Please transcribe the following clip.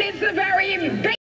is it's the very